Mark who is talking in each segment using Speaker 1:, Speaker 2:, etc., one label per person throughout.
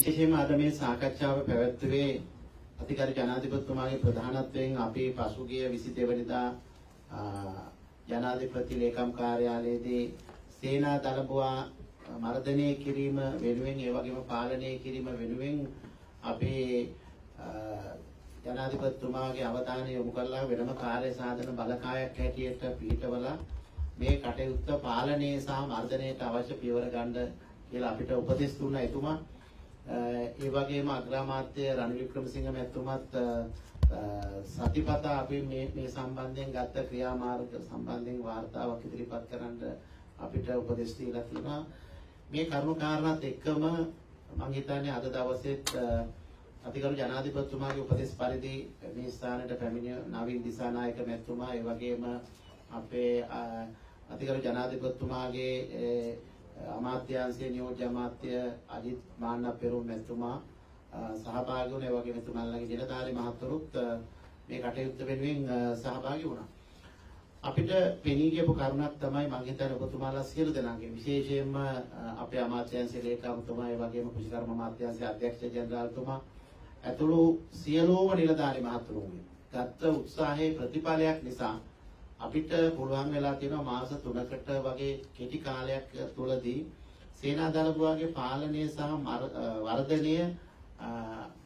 Speaker 1: විශේෂයෙන්ම අද මේ සාකච්ඡාව පැවැත්වුවේ අධිකාරී ජනාධිපතිතුමාගේ ප්‍රධානත්වයෙන් අපි පසුගිය 22 වෙනිදා ජනාධිපති ලේකම් කාර්යාලයේදී සේනා දළබුවා මර්ධනය කිරීම වෙනුවෙන් ඒ වගේම පාලනය කිරීම වෙනුවෙන් අපේ ජනාධිපතිතුමාගේ අවධානය යොමු කළා වෙනම කාර්ය සාධන බලකායක් හැටියට පිළිටවලා මේ කටයුත්ත පාලනය සහ මර්ධනයට අවශ්‍ය පියවර ගන්න කියලා අපිට උපදෙස් දුන්නා එතුමා. ඒ වගේම අග්‍රාමාත්‍ය රනිල් වික්‍රමසිංහ මැතිතුමත් සතිපතා අපි මේ මේ සම්බන්ධයෙන් ගත්ත ක්‍රියාමාර්ග සම්බන්ධයෙන් වාර්තාවක් ඉදිරිපත් කරන්න අපිට උපදෙස් දීලා තියෙනවා. මේ කරුණු කාරණාත් එක්කම මම හිතන්නේ අද දවසේත් අතිගරු ජනාධිපතිතුමාගේ උපදෙස් පරිදි මේ ස්ථානයට පැමිණ නවීන් දිසානායක මැතිතුමා ඒ වගේම අපේ අතිගරු ජනාධිපතිතුමාගේ අමාත්‍යාංශයේ නියෝජ්‍ය අමාත්‍ය අජිත් මාන්න පෙරුම් මැතිතුමා සහභාගී වුණා. ඒ වගේම එතුමන්ලගේ ජනතාරි මහත්වරුත් මේ කටයුත්ත වෙනුවෙන් සහභාගී වුණා. අපිට පෙනී ගියපු කරුණක් තමයි මම හිතන්නේ ඔබතුමාලා සියලු දෙනාගේ විශේෂයෙන්ම අපේ අමාත්‍යාංශයේ ලේකම්තුමා ඒ වගේම කුෂිකර්ම අමාත්‍යාංශයේ අධ්‍යක්ෂ ජෙනරාල්තුමා ඇතුළු සියලුම නිලධාරි මහතුරුන්ගේ ගත්ත උත්සාහයේ ප්‍රතිඵලයක් නිසා අපිට පුළුවන් වෙලා තියෙනවා මාස 3කට වගේ කෙටි කාලයක් තුළදී සේනා දළබුවාගේ පාලනය සහ වර්ධනය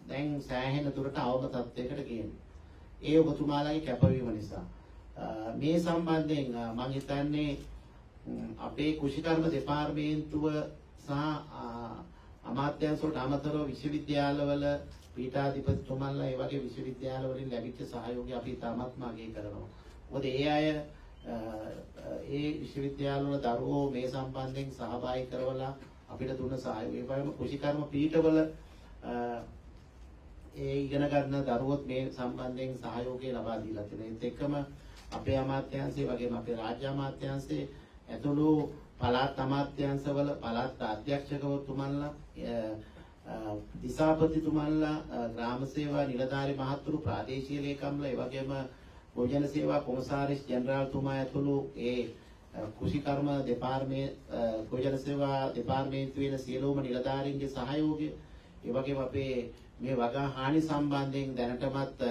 Speaker 1: දැන් සෑහෙන දුරට අවම තත්යකට ගියන්නේ. ඒ ඔබතුමාලාගේ කැපවීම නිසා. මේ සම්බන්ධයෙන් මම හිතන්නේ අපේ කුෂිකර්ම දෙපාර්තමේන්තුව සහ අමාත්‍යාංශවලට අමතරව විශ්වවිද්‍යාලවල පීඨාධිපතිතුමන්ලා ඒ වගේ විශ්වවිද්‍යාල වලින් ලැබිච්ච සහයෝගය අපි තාමත්ම අගය කරනවා. මොකද ඒ අය ඒ විශ්වවිද්‍යාල වල දරුවෝ මේ සම්බන්ධයෙන් සහභාගී කරවලා අපිට දුන්න සහයෝගය. ඒ වගේම කෘෂිකර්ම පීඨවල ඒ ඉගෙන ගන්න දරුවොත් මේ සම්බන්ධයෙන් සහයෝගය ලබා දීලා තියෙනවා. ඒත් එක්කම අපේ අමාත්‍යාංශය වගේම අපේ රාජ්‍ය අමාත්‍යාංශයේ ඇතුළු පළාත් අමාත්‍යාංශවල පළාත් අධ්‍යක්ෂකවරුතුමන්ලා දිසාපතිතුමන්ලා ග්‍රාම සේවා නිලධාරි මහත්තුරු ප්‍රාදේශීය ලේකම්ලා ඒ වගේම භෝජන සේවා කොමසාරිස් ජෙනරාල්තුමා ඇතුළු ඒ කෘෂිකර්ම දෙපාර්තමේ භෝජන සේවා දෙපාර්තමේන්තුවේ වෙන සියලුම නිලධාරීන්ගේ සහයෝගය ඒ වගේම අපේ මේ වගා හානි සම්බන්ධයෙන් දැනටමත්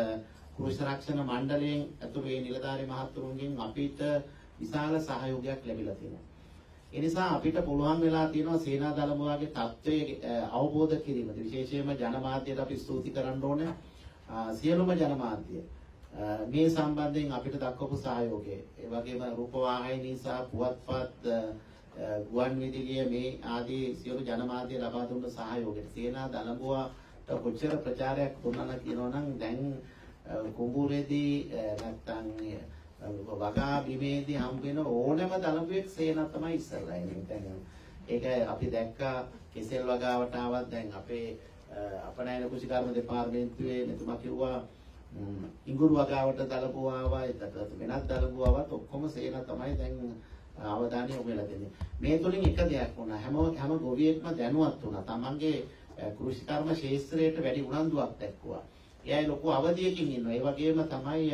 Speaker 1: කෘෂි රක්ෂණ මණ්ඩලයෙන් ඇතුළු ඒ නිලධාරි මහත්තුරුන්ගෙන් අපිට විශාල සහයෝගයක් ලැබිලා තියෙනවා. ඒ නිසා අපිට පුළුවන් වෙලා තියෙනවා සේනා දළමුවාගේ தત્ත්වය අවබෝධ කිරීමට විශේෂයෙන්ම ජනමාධ්‍යයට අපි ස්තුති කරන්න ඕනේ. සියලුම ජනමාධ්‍ය මේ සම්බන්ධයෙන් අපිට දක්වපු සහයෝගය. ඒ වගේම රූපවාහිනී සහ පුවත්පත් ගුවන් විදුලිය මේ ආදී සියලු ජනමාධ්‍ය ලබා දුන්න සහයෝගය. සේනා දළමුවාට කොච්චර ප්‍රචාරයක් දුන්නා කියනවනම් දැන් කුඹුරේදී නැත්තම් වගා බිමේදී හම්බ වෙන ඕනෑම දළඹුවෙක් සේනා තමයි ඉස්සරලා ඉන්නේ. දැන් ඒක අපි දැක්කා කෙසෙල් වගාවට ආවත් දැන් අපේ අපනයන කුෂිකර්ම දෙපාර්තමේන්තුවේ මෙතුමා කිව්වා ඉඟුරු වගාවට දළබුව ආවා එතකොට වෙනත් දළබුව ආවත් ඔක්කොම සේනා තමයි දැන් අවධානය යොමු වෙලා දෙන්නේ. මේ තුලින් එක දෙයක් වුණා. හැම හැම ගොවියෙක්ම දැනුවත් වුණා. තමන්ගේ කෘෂිකර්ම ශාස්ත්‍රයට වැඩි උනන්දුවක් දක්වුවා. එයයි ලොකු අවධියකින් ඉන්නවා. ඒ වගේම තමයි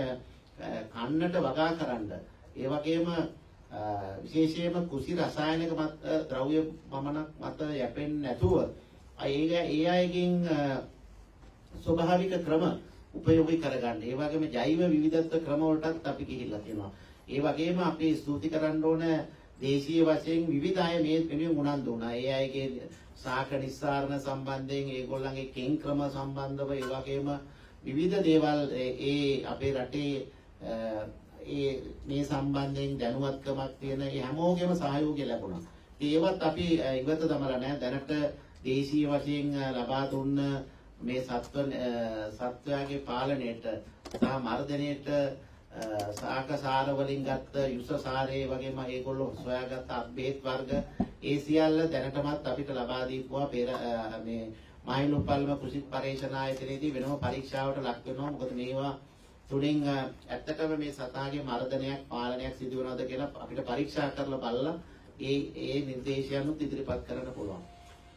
Speaker 1: කන්නට වගා කරන්න. ඒ වගේම විශේෂයෙන්ම කුසි රසායනික ද්‍රව්‍ය පමණක් මත යැපෙන්නේ නැතුව ඒ ඒ අයගෙන් ස්වභාවික ක්‍රම උපයෝගී කරගන්න. ඒ වගේම ජෛව විවිධත්ව ක්‍රම වලටත් අපි ගිහිල්ලා තියෙනවා. ඒ වගේම අපි ස්තුති කරන්න ඕන දේශීය වශයෙන් විවිධ අය මේ වෙනුවෙන් උනන්දු වුණා. ඒ අයගේ සාක නිස්සාරණ සම්බන්ධයෙන් ඒගොල්ලන්ගේ කෙන් ක්‍රම සම්බන්ධව ඒ වගේම විවිධ දේවල් ඒ අපේ රටේ ඒ මේ සම්බන්ධයෙන් දැනුවත්කමක් තියෙන ඒ හැමෝගෙම සහයෝගය ලැබුණා. ඒවත් අපි ඉවත දමලා නැහැ. දැනට දේශීය වශයෙන් ලබා දුන්න මේ සත්ව සත්වයාගේ පාලනයට සහ මර්ධනයට සාකසාර වලින් ගත්ත යුසසාරේ වගේම ඒගොල්ලෝ සොයාගත්ත අබ්බේත් වර්ග ඒ සියල්ල දැනටමත් අපිට ලබා දීපුවා පෙර මේ මහිනුපල්ම කෘෂි පරීක්ෂණ ආයතනයේදී වෙනම පරීක්ෂාවට ලක් වෙනවා මොකද මේවා තුලින් ඇත්තටම මේ සතාගේ මර්ධනයක් පාලනයක් සිදු වෙනවද කියලා අපිට පරීක්ෂා කරලා බලලා ඒ ඒ නිර්දේශයන්ුත් ඉදිරිපත් කරන්න පුළුවන්.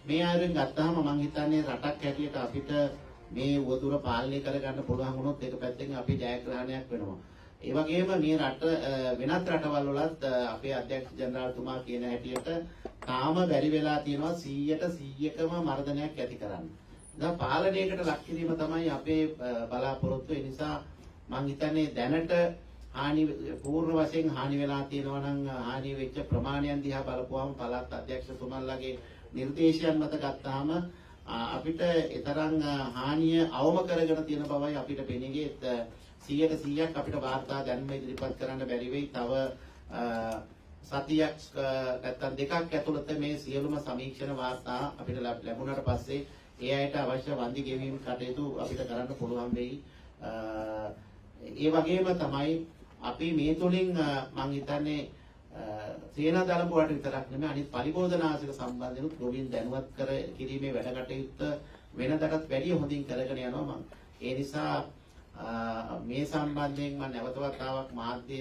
Speaker 1: මේ ආයුරින් ගත්තාම මම හිතන්නේ රටක් හැටියට අපිට මේ උවදුර පාලනය කරගන්න පුළුවන් වුණොත් ඒක පැත්තෙන් අපි ජයග්‍රහණයක් වෙනවා. ඒ වගේම මේ රට වෙනත් රටවල් වලත් අපේ අධ්‍යක්ෂ ජනරාල්තුමා කියන හැටියට තාම බැරි වෙලා තියෙනවා 100ට 100කම මර්ධනයක් ඇති කරන්න. දැන් පාලනයකට ලක් කිරීම තමයි අපේ බලාපොරොත්තු. ඒ නිසා මම හිතන්නේ දැනට හානි පූර්ණ වශයෙන් හානි වෙලා තියෙනවා නම් හානි වෙච්ච ප්‍රමාණයන් දිහා බලපුවාම පළාත් අධ්‍යක්ෂතුමන්ලගේ නිර්දේශයන් මත ගත්තාම අපිට ඊතරම් හානිය අවම කරගෙන තියෙන බවයි අපිට පෙනෙන්නේ 100ට 100ක් අපිට වාර්තා දැන්ම ඉදිරිපත් කරන්න බැරි වෙයි. තව සතියක් නැත්තම් දෙකක් ඇතුළත මේ සියලුම සමීක්ෂණ වාර්තා අපිට ලැබුණාට පස්සේ ඒ අයට අවශ්‍ය වන්දි ගෙවීම කටයුතු අපිට කරන්න පුළුවන් වෙයි. ඒ වගේම තමයි අපි මේ තුලින් මම හිතන්නේ සේනා දළඹුවට විතරක් නෙමෙයි අනිත් පරිබෝධනාශක සම්බන්ධනුත් ගොවින් දැනුවත් කර කිරීමේ වැඩ කටයුත්ත වෙනදටත් වැඩිය හොඳින් කරගෙන යනවා මම. ඒ නිසා මේ සම්බන්ධයෙන් මම නැවත වතාවක් මාධ්‍ය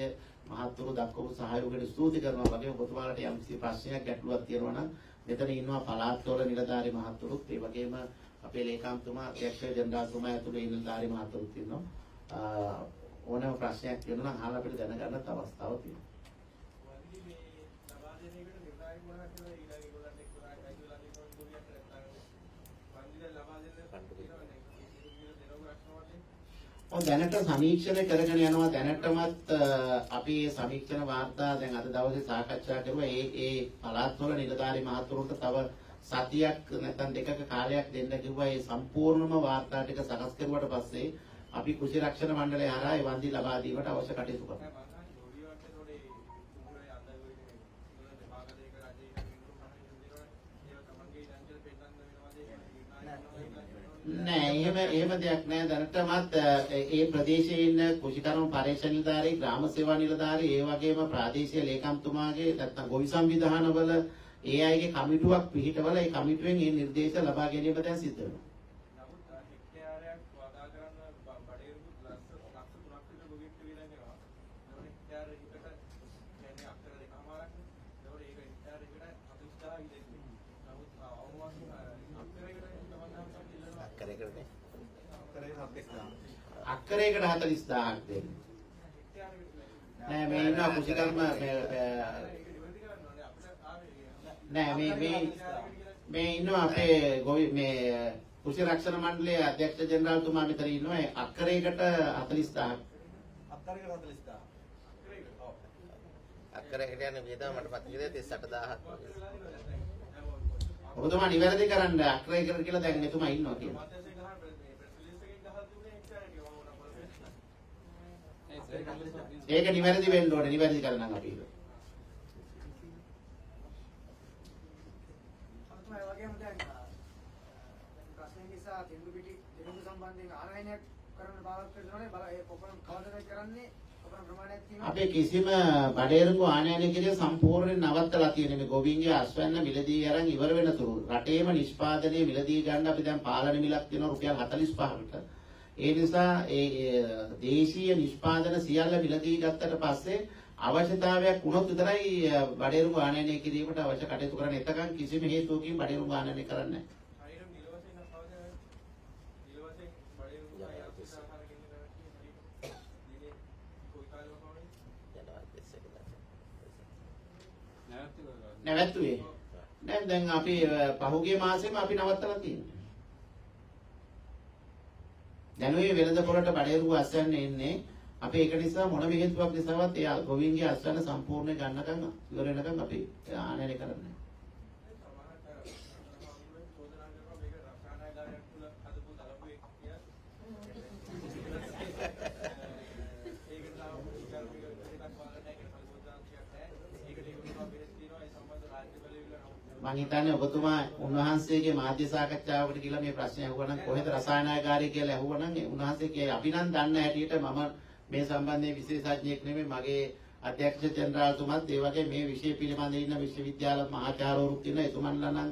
Speaker 1: මහත්තුරු දක්වපු සහයෝගයට ස්තුති කරනවා වගේ ඔබතුමාලට යම් කිසි ප්‍රශ්නයක් ගැටලුවක් තියෙනවා නම් මෙතන ඉන්නවා පළාත්වල නිලධාරි මහත්තුරුත් ඒ වගේම අපේ ලේකම්තුමා අධ්‍යක්ෂ ජනරාල්තුමා ඇතුළේ නිලධාරි මහත්තුරුත් ඉන්නවා ඕනෑම ප්‍රශ්නයක් තියෙනවා නම් අහලා අපිට දැනගන්නත් අවස්ථාවක් තියෙනවා දැනට සමීක්ෂණ කරගෙන යනවා. දැනටමත් අපි සමීක්ෂණ වාර්තා දැන් අද දවසේ සාකච්ඡා කරුවා ඒ ඒ පළාත්වල නිලධාරි මහතුරුන්ට තව සතියක් නැත්නම් දෙකක කාලයක් දෙන්න කිව්වා. ඒ සම්පූර්ණම වාර්තා ටික සකස් කරුවට පස්සේ අපි කෘෂි රක්ෂණ මණ්ඩලය හරහා ඒ වන්දි ලබා දීමට අවශ්‍ය කටයුතු කරනවා. නෑ එහෙම එහෙම දෙයක් නෑ දැනටමත් ඒ ප්‍රදේශයේ ඉන්න කුෂිකර්ම පරීක්ෂණ නිලධාරී ග්‍රාම සේවා නිලධාරී ඒ වගේම ප්‍රාදේශීය ලේකම්තුමාගේ නැත්නම් ගොවි සංවිධානවල ඒ අයගේ කමිටුවක් පිහිටවල ඒ කමිටුවෙන් මේ නිර්දේශ ලබා ගැනීම දැන් සිද්ධ වෙනවා. අක්කරයකට 40000ක් දෙන්න. නෑ මේ ඉන්නවා කුසිකර්ම නෑ මේ මේ මේ ඉන්නවා අපේ ගොවි මේ කුසි රක්ෂණ මණ්ඩලයේ අධ්‍යක්ෂ ජෙනරාල්තුමා මෙතන ඉන්නවා අක්කරයකට 40000ක්.
Speaker 2: අක්කරයකට 40000.
Speaker 3: අක්කරයකට යන වියදම මට පත්‍රිකේ 38000ක් වගේ.
Speaker 1: ඔබතුමා නිවැරදි කරන්න අක්කරයකට කියලා දැන් මෙතුමා ඉන්නවා කියනවා. ඒක නිවැරදි වෙන්න ඕනේ නිවැරදි කරනම් අපි ඒක.
Speaker 4: අතුමා වගේම දැන් ප්‍රශ්න නිසා තෙන්දු පිටි තෙන්දු සම්බන්ධයෙන් ආරායනයක් කරන්න බාරක් කරනවානේ බල ඒ කොපරම් කවදාද කරන්නේ කොපරම් ප්‍රමාණයක් තියෙනවා
Speaker 1: අපේ කිසිම බඩේරුඟු ආනයනය කිරීම සම්පූර්ණයෙන් නවත්තලා තියෙන මේ ගොවින්ගේ අස්වැන්න මිලදී අරන් ඉවර වෙනතුරු රටේම නිෂ්පාදනයේ මිලදී ගන්න අපි දැන් පාලන මිලක් තියෙනවා රුපියල් 45කට. ඒ නිසා ඒ දේශීය නිෂ්පාදන සියල්ල මිලදී ගත්තට පස්සේ අවශ්‍යතාවයක් වුණොත් විතරයි බඩේරුඟු ආනයනය කිරීමට අවශ්‍ය කටයුතු කරන්න. එතකන් කිසිම හේතුවකින් බඩේරුඟු ආනයනය කරන්නේ නැහැ. නැවැත්තුවේ. දැන් දැන් අපි පහුගිය මාසෙම අපි නවත්තලා තියෙනවා. දැන් ඔය වෙළඳ පොළට බඩේරුව අස්වැන්න එන්නේ අපි ඒක නිසා මොන හේතුවක් නිසාවත් ඒ ගොවීන්ගේ අස්වැන්න සම්පූර්ණ ගන්නකම් ඉවර වෙනකම් අපි ආනයනය කරන්නේ. මම හිතන්නේ ඔබතුමා උන්වහන්සේගේ මාධ්‍ය සාකච්ඡාවකට කියලා මේ ප්‍රශ්නේ අහුවනම් කොහෙද රසායනාගාරය කියලා අහුවනම් උන්වහන්සේ කියයි අපි නම් දන්න හැටියට මම මේ සම්බන්ධයෙන් විශේෂඥයෙක් නෙමෙයි මගේ අධ්‍යක්ෂ ජෙනරාල්තුමත් ඒ වගේ මේ විෂය පිළිබඳ ඉන්න විශ්වවිද්‍යාල මහාචාර්යවරුත් ඉන්න එතුමන්ලා නම්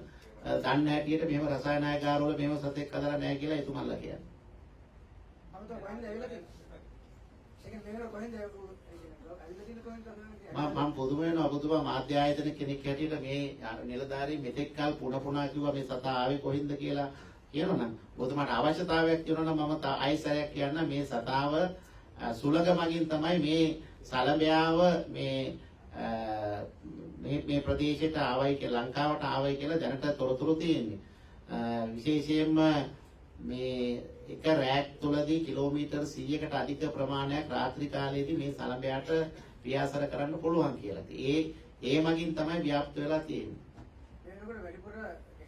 Speaker 1: දන්න හැටියට මෙහෙම රසායනාගාරවල මෙහෙම සතෙක් හදලා නැහැ කියලා එතුමන්ලා කියන්නේ.
Speaker 4: අමුතුවෙන් කොහෙන්ද ඇවිල්ලා තියෙන්නේ? ඒක මෙහෙර කොහෙන්ද ඇවිල්ලා තියෙන්නේ කොහෙන්ද?
Speaker 1: මම මම පොදුම වෙනවා ඔබතුමා මාධ්‍ය ආයතන කෙනෙක් හැටියට මේ නිලධාරී මෙතෙක් කල පුන පුනා කිව්වා මේ සතා ආවේ කොහින්ද කියලා කියනවනම් ඔබතුමාට අවශ්‍යතාවයක් තියෙනවා නම් මම ආයෙසරයක් කියන්න මේ සතාව සුලග මගින් තමයි මේ සලබයාව මේ මේ මේ ප්‍රදේශයට ආවයි කියලා ලංකාවට ආවයි කියලා දැනට තොරතුරු තියෙන්නේ. විශේෂයෙන්ම මේ එක රෑක් තුලදී කිලෝමීටර් 100කට අධික ප්‍රමාණයක් රාත්‍රී කාලයේදී මේ සලඹයාට පියාසර කරන්න පුළුවන් කියලා. ඒ ඒ මගින් තමයි ව්‍යාප්ත වෙලා තියෙන්නේ.
Speaker 4: එනකොට වැඩිපුර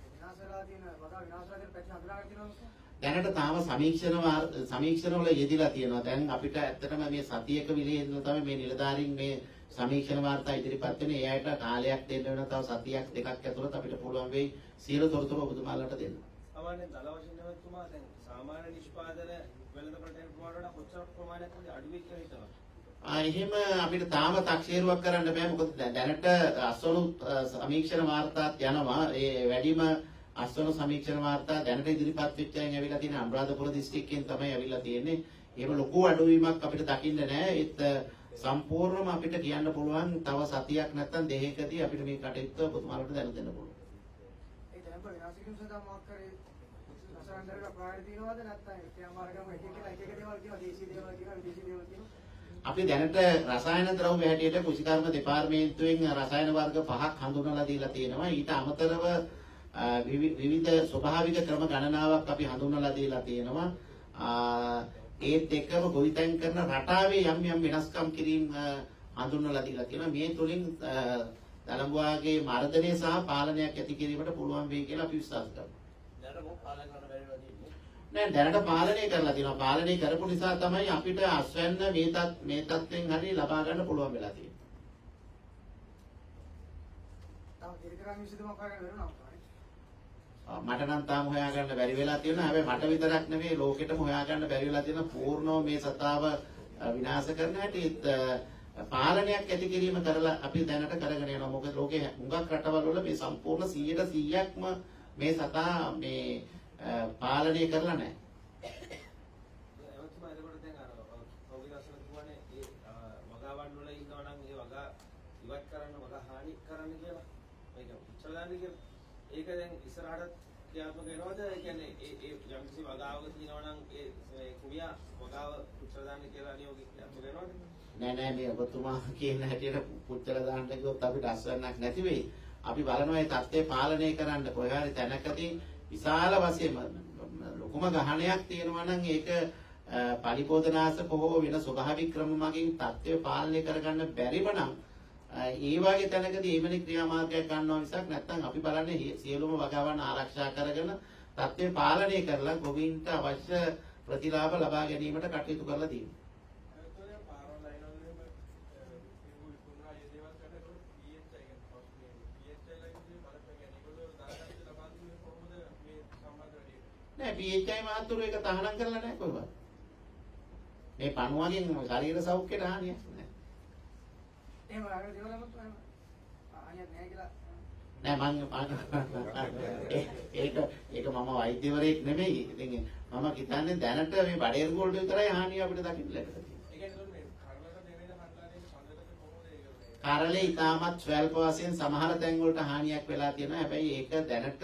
Speaker 4: විනාශ වෙලා තියෙන වගා විනාශ වෙලා තියෙන පැති හඳුනාගෙන තියෙනවා
Speaker 1: දැනට තාම සමීක්ෂණ සමීක්ෂණ වල යෙදිලා තියෙනවා. දැන් අපිට ඇත්තටම මේ සතියක විලේදලා තමයි මේ නිලධාරීන් මේ සමීක්ෂණ වාර්තා ඉදිරිපත් වෙන්නේ. ඒ අයට කාලයක් දෙන්න වෙන තව සතියක් දෙකක් ඇතුළත අපිට පුළුවන් වෙයි සියලු තොරතුරු ඔබතුමාලට දෙන්න.
Speaker 2: සාමාන්‍යයෙන් දල වශයෙන් නැවතුමා දැන් සාමාන්‍ය නිෂ්පාදන වෙළඳපොළට එන ප්‍රමාණයට වඩා කොච්චර ප්‍රමාණයක් වගේ අඩු වෙයි කියලා හිතනවා.
Speaker 1: ආ එහෙම අපිට තාම තක්සේරුවක් කරන්න බෑ. මොකද දැ- දැනට අස්වනු අ, සමීක්ෂණ වාර්තාත් යනවා. ඒ වැඩිම අස්වනු සමීක්ෂණ වාර්තා දැනට ඉදිරිපත් වෙච්ච අයන් ඇවිල්ලා තියෙන අනුරාධපුර දිස්ත්‍රික්කයෙන් තමයි ඇවිල්ලා තියෙන්නේ. එහෙම ලොකු අඩුවීමක් අපිට දකින්න නෑ. ඒත් අ, සම්පූර්ණයෙන්ම අපිට කියන්න පුළුවන් තව සතියක් නැත්නම් දෙකකදී අපිට මේ කටයුත්ත ඔබතුමාලට දැන දෙන්න පුළුවන්.
Speaker 4: ඒ දැනප විනාශ කිරීම සඳහා මොකක් කරේ. රසායනික ප්‍රාණි තියෙනවද නැත්නම් ක්‍රියාමාර්ගම එක එක එක එක දේවල් කියනවා. දේශීය දේවල් කියනවා විදේශීය දේවල් කියනවා.
Speaker 1: අපි දැනට රසායන ද්‍රව්‍ය හැටියට කෘෂිකර්ම දෙපාර්තමේන්තුවෙන් රසායන වර්ග පහක් හඳුන්වලා දීලා තියෙනවා. ඊට අමතරව අ, විවි- විවිධ ස්වභාවික ක්‍රම ගණනාවක් අපි හඳුන්වලා දීලා තියෙනවා. ආ, ඒත් එක්කම ගොවිතැන් කරන රටාවේ යම් යම් වෙනස්කම් කිරීම අ, හඳුන්වලා දීලා තියෙනවා. මේ තුලින් අ, දලඹුවාගේ මර්ධනය සහ පාලනයක් ඇති කිරීමට පුළුවන් වෙයි කියලා අපි විශ්වාස කරනවා.
Speaker 3: දැනට මොකක් පාලනය කරන්න බැරි වෙලා තියෙන්නේ.
Speaker 1: නෑ දැනට පාලනය කරලා තියෙනවා. පාලනය කරපු නිසා තමයි අපිට අස්වැන්න මේ තත් මේ තත්ත්වෙන් හරි ලබා ගන්න පුළුවන් වෙලා තියෙන්නේ. මට නම් තාම හොයාගන්න බැරි වෙලා තියෙනවා. හැබැයි මට විතරක් නෙවෙයි ලෝකෙටම හොයාගන්න බැරි වෙලා තියෙන පූර්ණව මේ සතාව විනාශ කරන හැටිත් පාලනයක් ඇති කිරීම කරලා අපි දැනට කරගෙන යනවා. මොකද ලෝකේ හුඟක් රටවල් වල මේ සම්පූර්ණ 100%ක්ම මේ සතා මේ පාලනය කරලා නැහැ.
Speaker 2: ඉවත් කරන්න වගා හානි කරන්න කියලා. මේක උච්චල දාන්න කියලා. ඒක දැන් ඉස්සරහට ක්‍රියාත්මක වෙනවද? ඒ කියන්නේ ඒ ඒ යම් කිසි වගාවක තියෙනවා නම් ඒ කුමියා වගාව උච්චල දාන්න කියලා නියෝගිත ක්‍රියාත්මක වෙනවද?
Speaker 1: නෑ නෑ මේ ඔබතුමා කියන හැටියට පුච්චල දාන්න කිව්වොත් අපිට අස්වැන්නක් නැති වෙයි. අපි බලනවා මේ தත්ත්වය පාලනය කරන්න කොහේ හරි තැනකදී විශාල වශයෙන් ලොකුම ගහණයක් තියෙනවා නම් ඒක අ, පරිපෝධනාශක හෝ වෙන ස්වභාවික ක්‍රම මගින් தත්ත්වය පාලනය කරගන්න බැරිම නම් අ, ඒ වගේ තැනකදී එවැනි ක්‍රියාමාර්ගයක් ගන්නවා මිසක් නැත්නම් අපි බලන්නේ හි- සියලුම වගාවන් ආරක්ෂා කරගෙන தත්ත්වය පාලනය කරලා ගොවීන්ට අවශ්‍ය ප්‍රතිලාභ ලබා ගැනීමට කටයුතු කරලා තියෙනවා. නෑ PHI මහතුරු එක තහනම් කරලා නෑ කොහෙවත්. මේ පණුවගෙන් ශරීර සෞඛ්‍යයට හානියක් නෑ.
Speaker 4: එහෙම අරගෙන දේවල්මත් එහෙම අනියක් නැහැ කියලා
Speaker 1: නෑ මං ඒක ඒක මම වෛද්‍යවරයෙක් නෙමෙයි. ඉතින් මම හිතන්නේ දැනට මේ බඩේරු වලට විතරයි හානිය අපිට දකින්න ලැබෙලා තියෙන්නේ. කරලේ ඉතාමත් ස්වල්ප වශයෙන් සමහර තැන් වලට හානියක් වෙලා තියෙනවා. හැබැයි ඒක දැනට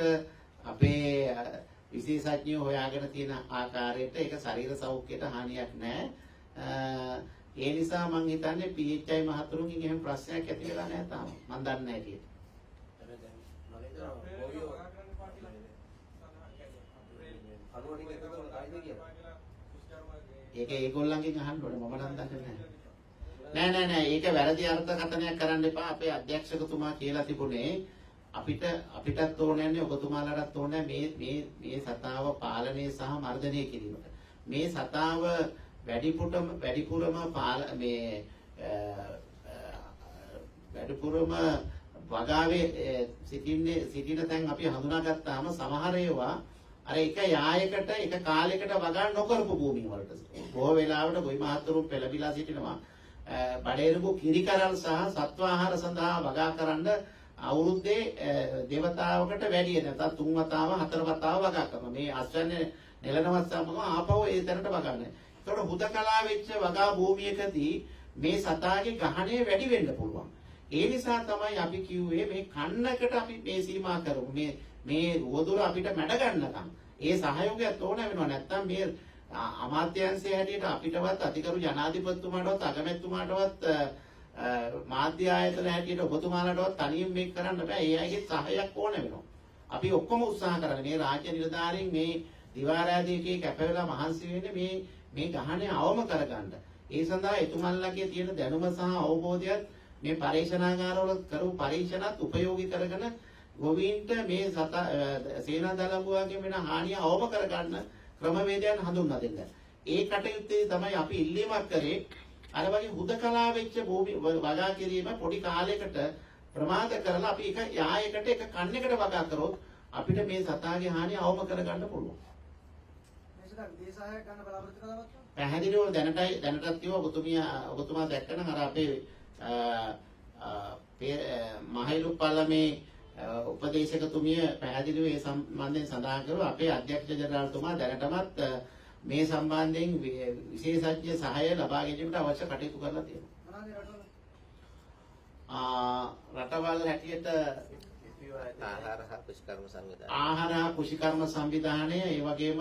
Speaker 1: අපේ විශේෂඥයෝ හොයාගෙන තියෙන ආකාරයට ඒක ශරීර සෞඛ්‍යයට හානියක් නැහැ. අ, ඒ නිසා මම හිතන්නේ PHI මහතුරුන්ගෙන් එහෙම ප්‍රශ්නයක් ඇති වෙලා නැහැ තාම. මම දන්නේ නැහැ කීයට.
Speaker 3: හැබැයි දැන් මම හිතනවා ගෝවියෝ අනුවණින් එකතු කරන කායිද කියලා.
Speaker 1: ඒක ඒගොල්ලන්ගෙන් අහන්න ඕනේ මම නම් දන්නේ නැහැ. නෑ නෑ නෑ ඒක වැරදි අර්ථකථනයක් කරන්න එපා අපේ අධ්‍යක්ෂකතුමා කියලා තිබුණේ අපිට අපිටත් ඕනෑනේ ඔබතුමාලාටත් ඕනෑ මේ මේ මේ සතාව පාලනය සහ මර්ධනය කිරීමට. මේ සතාව වැඩිපුරම වැඩිපුරම පාල මේ අ, අ, වැඩිපුරම වගාවේ අ, සිටින්නේ සිටින තැන් අපි හඳුනාගත්තාම සමහර ඒවා අර එක යායකට එක කාලයකට වගා නොකරපු භූමි වලට. බොහෝ වෙලාවට ගොවි මහත්තුරුන් පෙළඹිලා සිටිනවා. අ, බඩේරුපු කිරිකරල් සහ සත්ව ආහාර සඳහා වගා කරන්න අවුරුද්දේ අ, දෙවතාවකට වැඩි නැත්නම් තුන් වතාව හතර වතාව වගා කරනවා මේ අස්වැන්නේ නෙලනවත් සමග ආපහු ඒ තැනට වගන්නේ. ඒතකොට හුදකලා වෙච්ච වගා භූමියකදී මේ සතාගේ ගහණය වැඩි වෙන්න පුළුවන්. ඒ නිසා තමයි අපි කිව්වේ මේ කන්නකට අපි මේ සීමා කරමු. මේ මේ රුවදුර අපිට මැඩ ගන්නකම්. ඒ සහයෝගයත් ඕන වෙනවා. නැත්තම් මේ අ- අමාත්‍යාංශය හැටියට අපිටවත් අතිකරු ජනාධිපතිතුමාටවත් අගමැතිතුමාටවත් අ, අ, මාධ්‍ය ආයතන හැටියට ඔබතුමාලටවත් තනියෙන් මේක කරන්න බෑ ඒ අයගේ සහයක් ඕන වෙනවා අපි ඔක්කොම උත්සාහ කරන්නේ මේ රාජ්‍ය නිලධාරීන් මේ දිවා රාත්‍රියේ කැප වෙලා මහන්සි වෙන්නේ මේ මේ ගහණය අවම කරගන්න. ඒ සඳහා එතුමන්ලගේ තියෙන දැනුම සහ අවබෝධයත් මේ පරීක්ෂණාගාරවල කරපු පරීක්ෂණත් උපයෝගී කරගෙන ගොවීන්ට මේ සත සේනා දලඹුවාගේ වෙන හානිය අවම කරගන්න ක්‍රමවේදයන් හඳුන්වා දෙන්න. ඒ කටයුත්තේ තමයි අපි ඉල්ලීමක් කරේ අර වගේ හුදකලා වෙච්ච භූමි වගා කිරීම පොඩි කාලයකට ප්‍රමාද කරලා අපි එක යායකට එක කන්නයකට වගා කරොත් අපිට මේ සතාගේ හානිය අවම කරගන්න පුළුවන්. පැහැදිලිව දැනටයි දැනටත් කිව්වා ඔබතුමිය ඔබතුමා දැක්කනම් අර අපේ මහයිරු පාර්ලිමේ උපදේශකතුමිය පැහැදිලිව ඒ සම්බන්ධයෙන් සඳහන් කරුවා අපේ අධ්‍යක්ෂ ජනරාල්තුමා දැනටමත් මේ සම්බන්ධයෙන් විශේෂඥ සහාය ලබා ගැනීමට අවශ්‍ය කටයුතු කරලා තියෙනවා.
Speaker 4: රටවල?
Speaker 1: ආ, රටවල් හැටියට
Speaker 3: ආහාර හා පුෂ්කර්ම සංවිධානය.
Speaker 1: ආහාර හා කෘෂිකර්ම සංවිධානය ඒ වගේම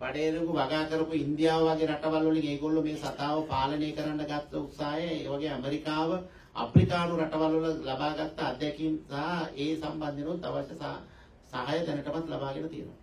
Speaker 1: බඩේරුකු වගා කරපු ඉන්දියාව වගේ රටවල් වලින් ඒගොල්ලෝ මේ සතාව පාලනය කරන්න ගත්ත උත්සාහය ඒ වගේ ඇමරිකාව අප්‍රිකානු රටවල් වල ලබාගත් අත්දැකීම් සහ ඒ සම්බන්ධනොත් අවශ්‍ය සහ- සහාය දැනටමත් ලබාගෙන තියෙනවා.